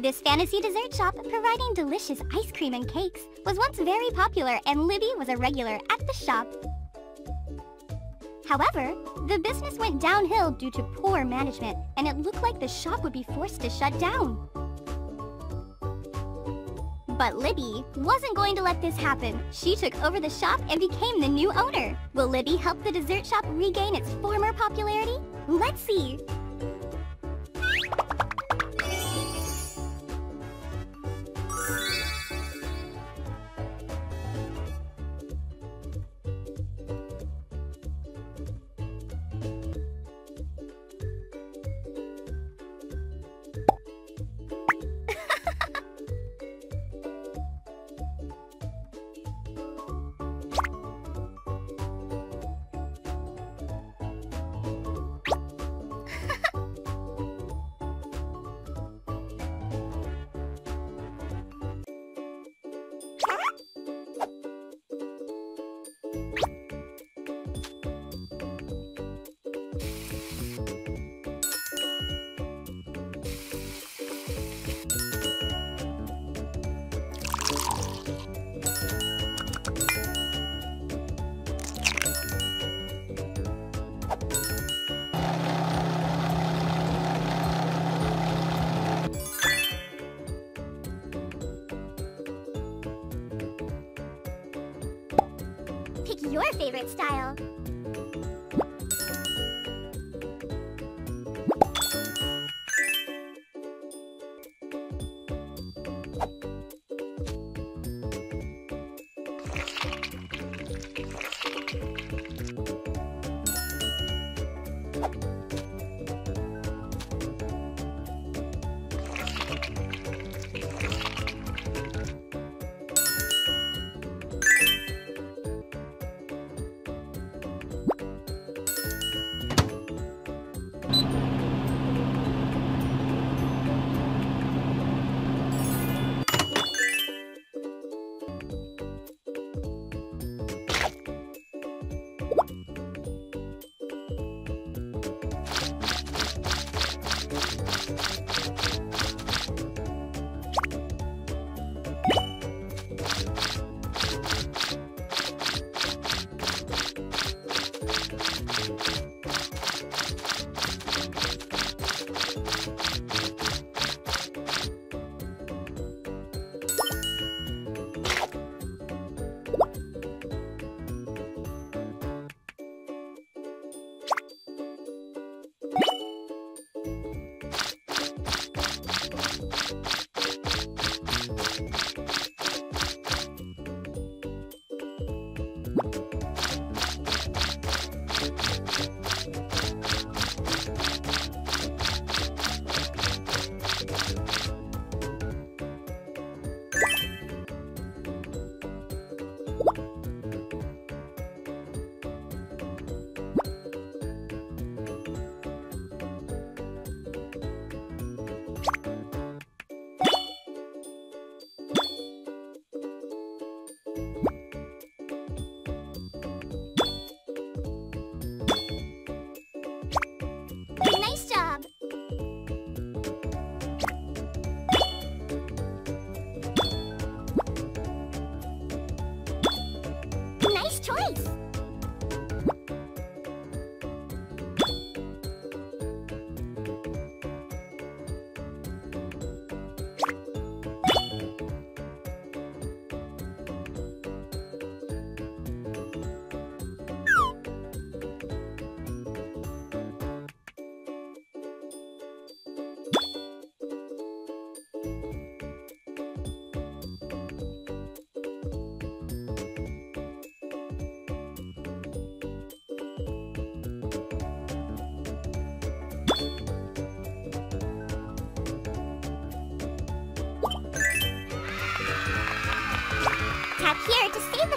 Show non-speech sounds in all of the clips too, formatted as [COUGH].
This fantasy dessert shop, providing delicious ice cream and cakes, was once very popular and Libby was a regular at the shop. However, the business went downhill due to poor management, and it looked like the shop would be forced to shut down. But Libby wasn't going to let this happen. She took over the shop and became the new owner. Will Libby help the dessert shop regain its former popularity? Let's see. Favorite style.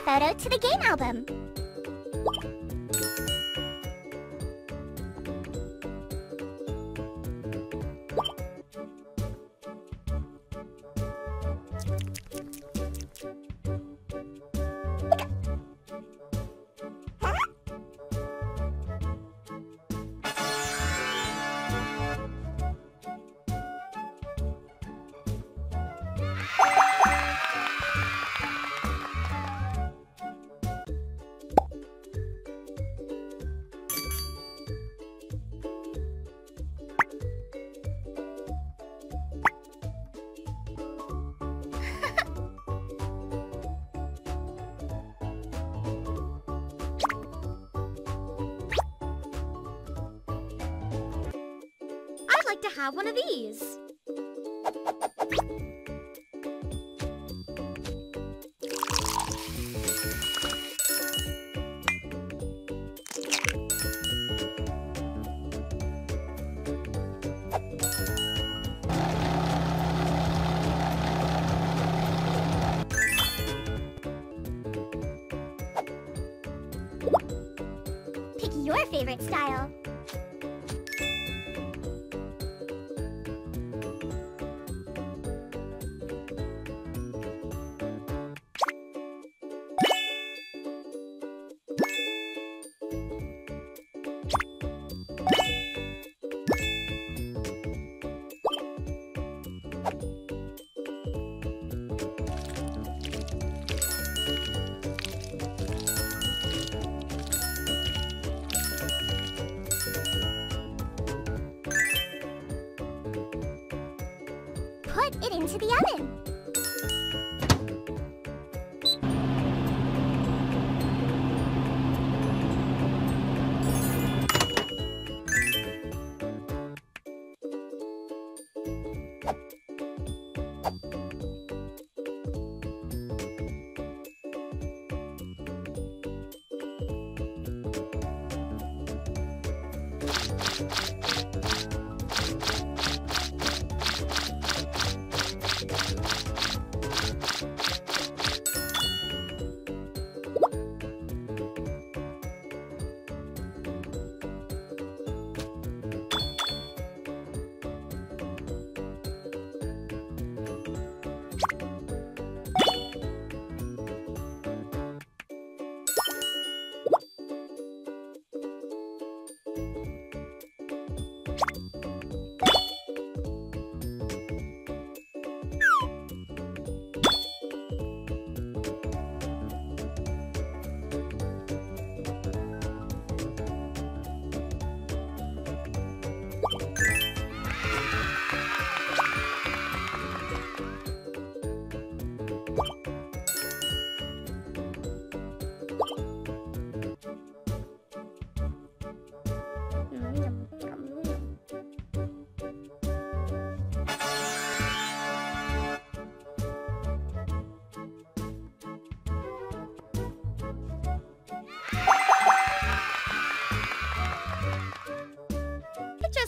Photo to the game album. To have one of these. Put it into the oven.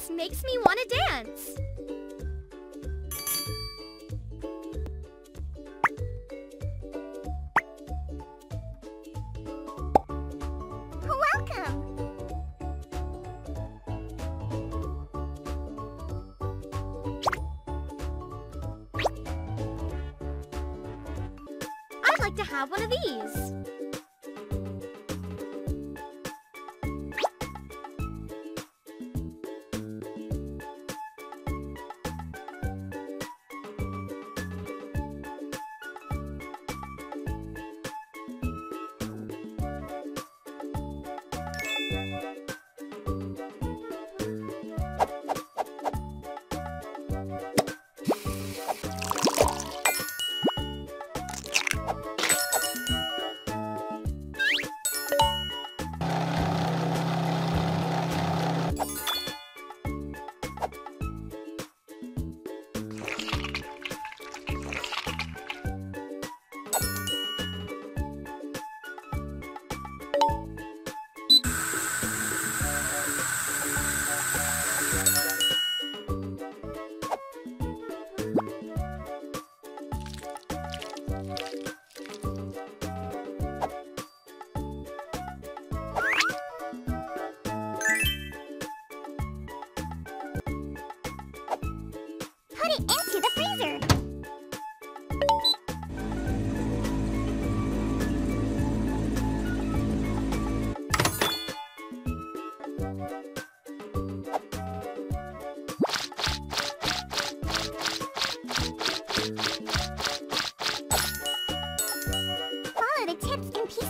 Just makes me want to dance. Welcome! I'd like to have one of these.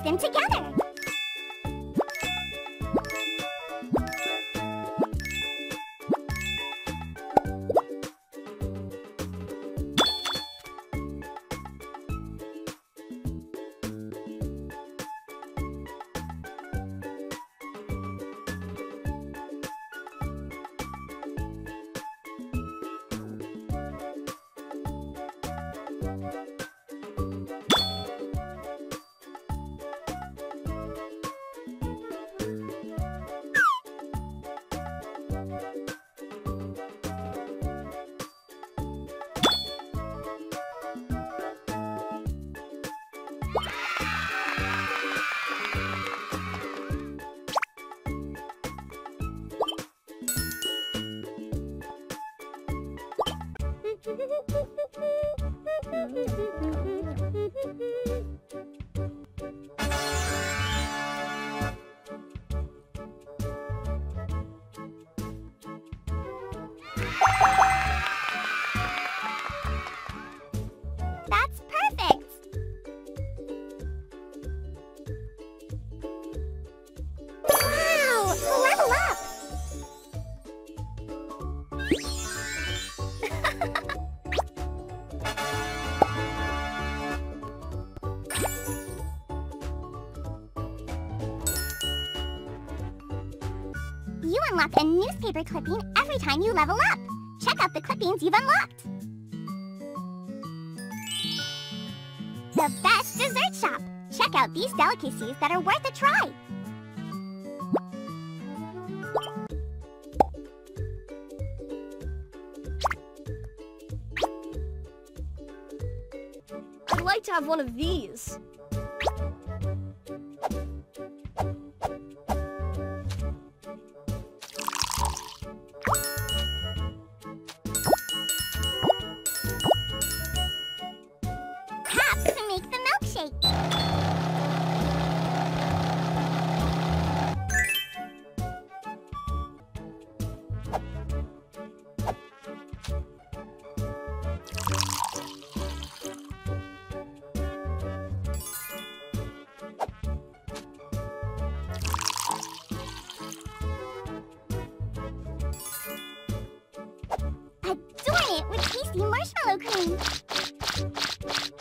Them together. Mm-hmm. [LAUGHS] a newspaper clipping every time you level up. Check out the clippings you've unlocked. The best dessert shop. Check out these delicacies that are worth a try. I'd like to have one of these. Marshmallow cream.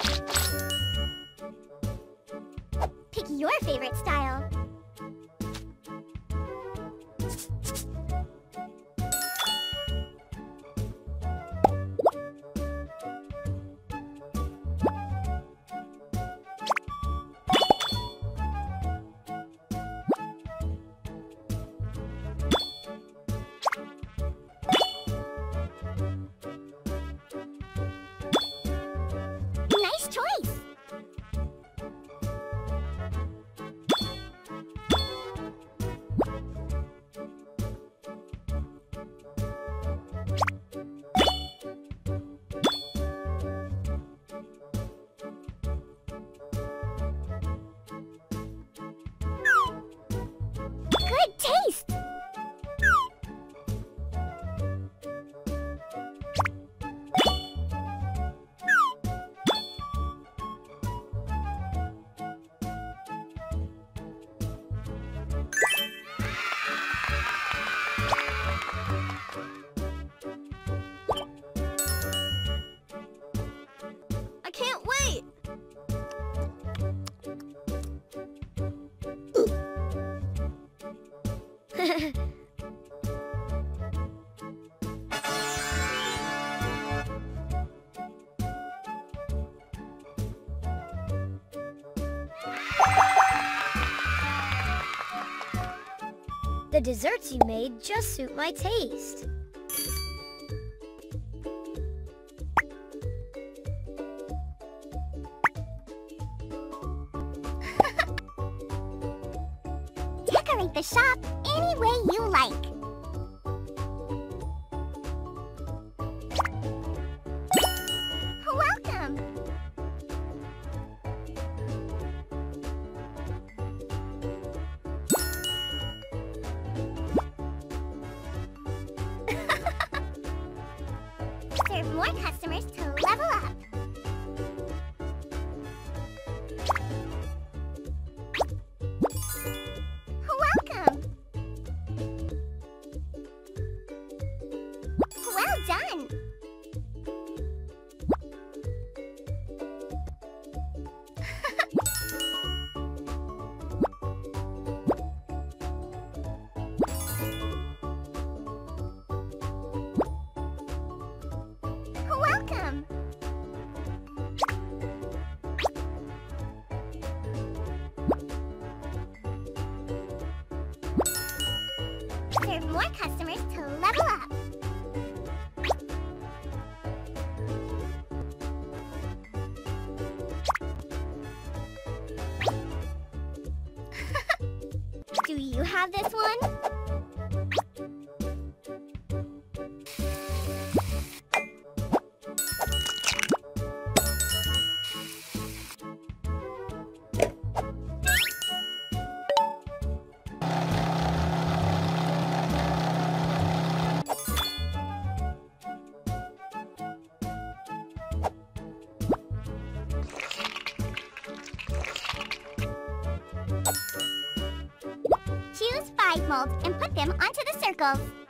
Desserts you made just suit my taste. [LAUGHS] Decorate the shop any way you like. Molds and put them onto the circles.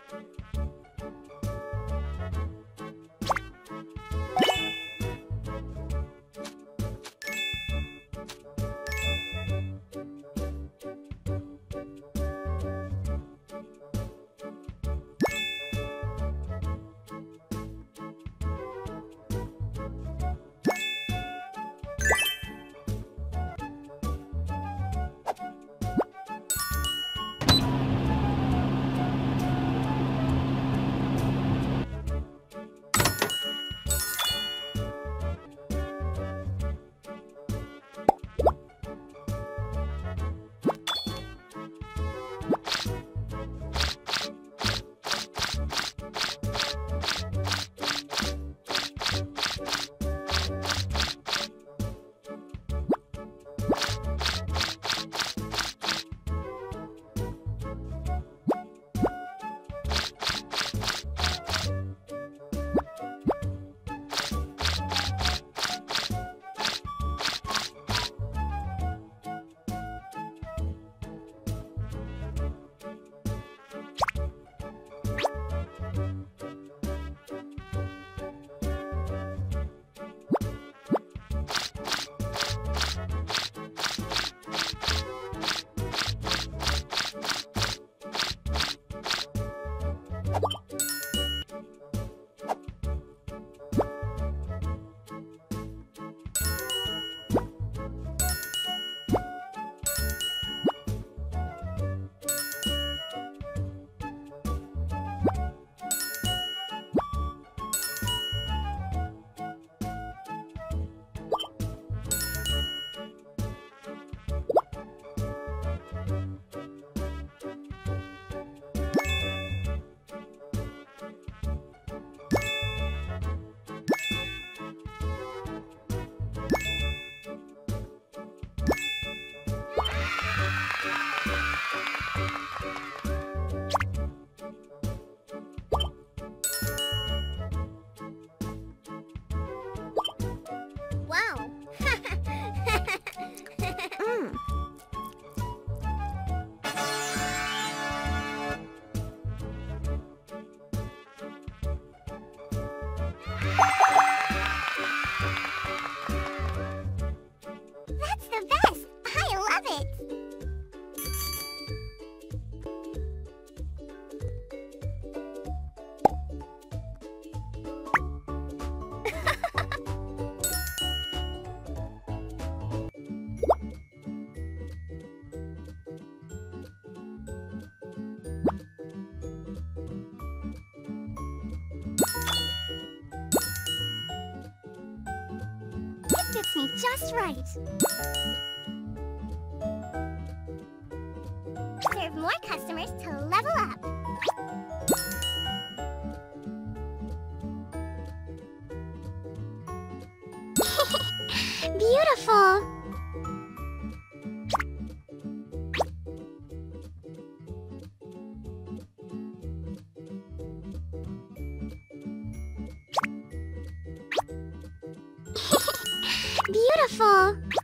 太好。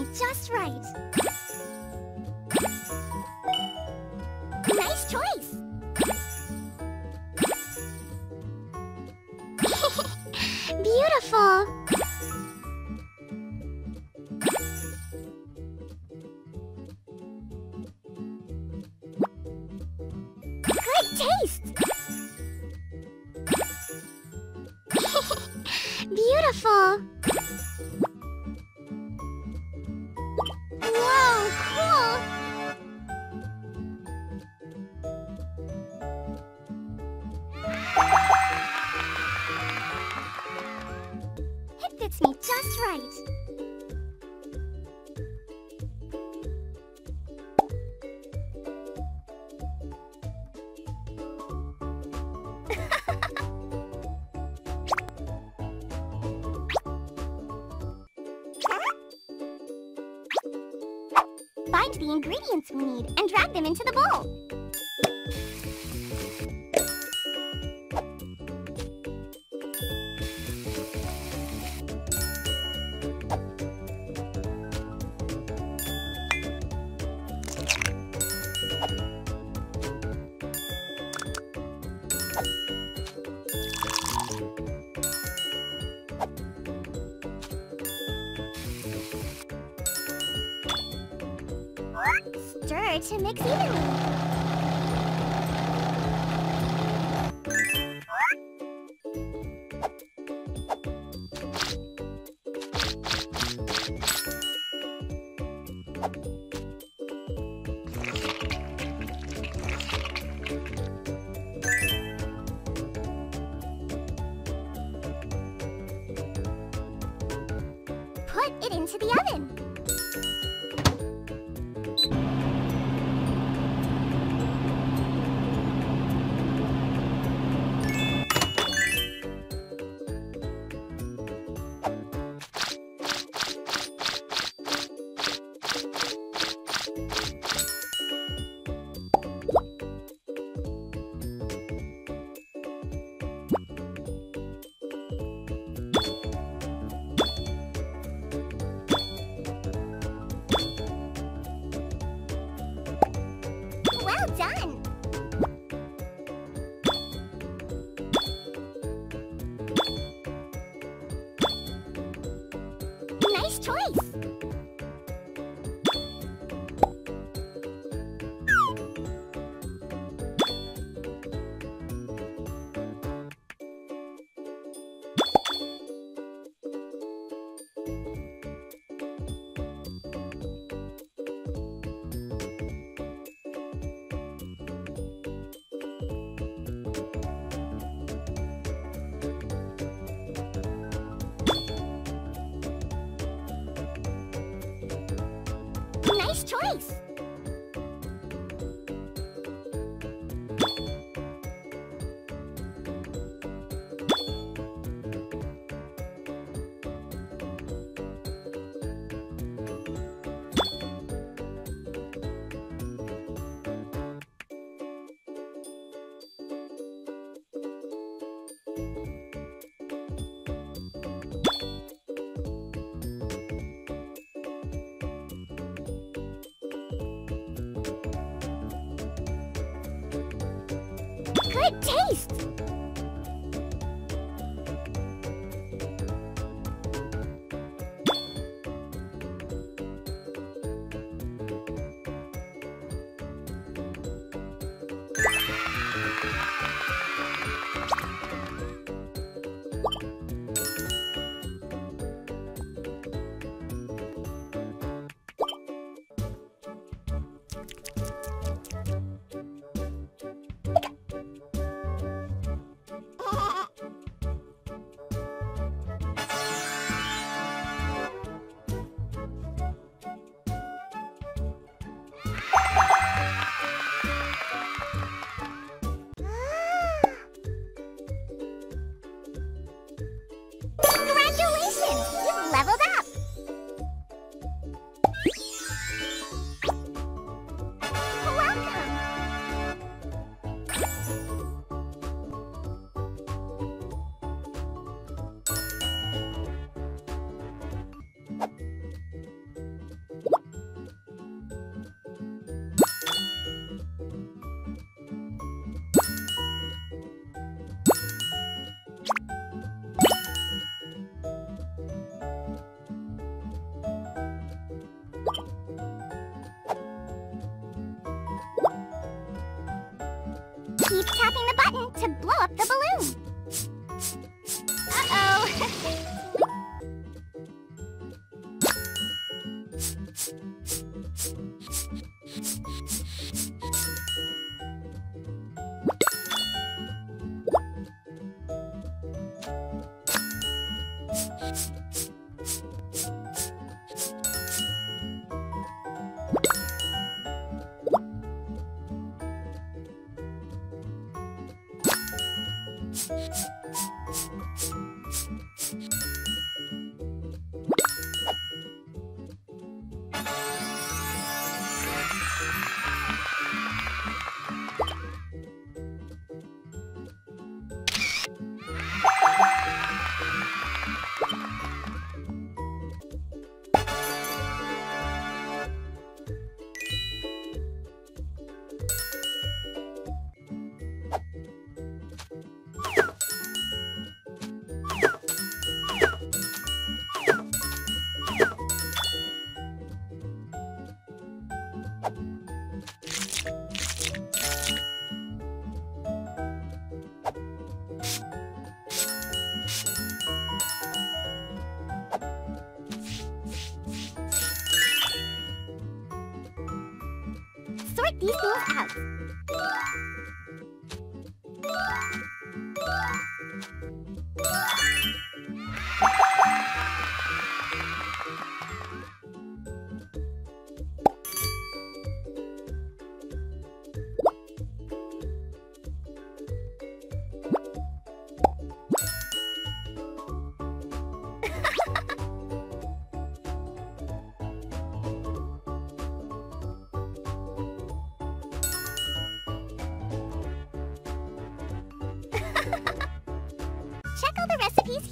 Just right. Nice choice. The ingredients we need and drag them into the bowl. Put it into the oven. Choice! Good taste!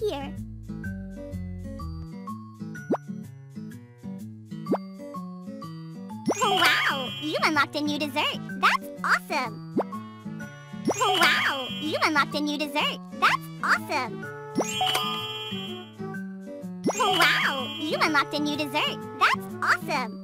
Here. Oh, wow, you unlocked a new dessert. That's awesome. Oh wow, you unlocked a new dessert. That's awesome. Oh wow, you unlocked a new dessert. That's awesome.